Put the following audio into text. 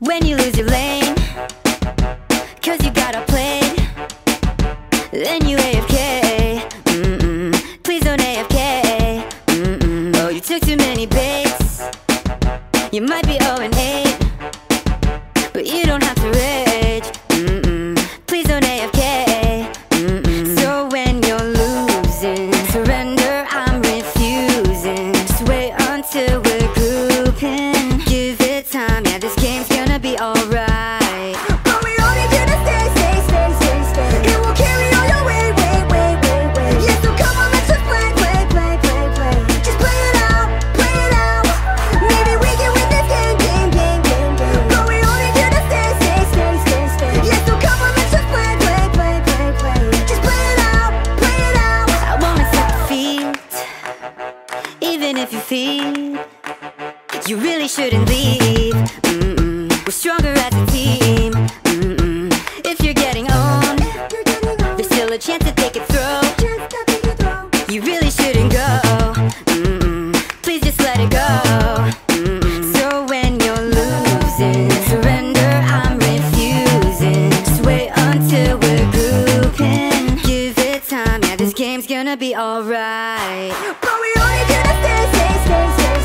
When you lose your lane Cause you gotta play, Then you AFK mm -mm. Please don't AFK mm Oh, you took too many baits. You might be 0 and 8 But you don't have to race off your feet You really shouldn't leave. We're stronger as a team. If you're getting on There's still a chance to take could throw. You really shouldn't go. Please just let it go. So when you're losing Surrender, I'm refusing. Wait until we're grouping Give it time, yeah, this game's gonna be alright. But we only do this senses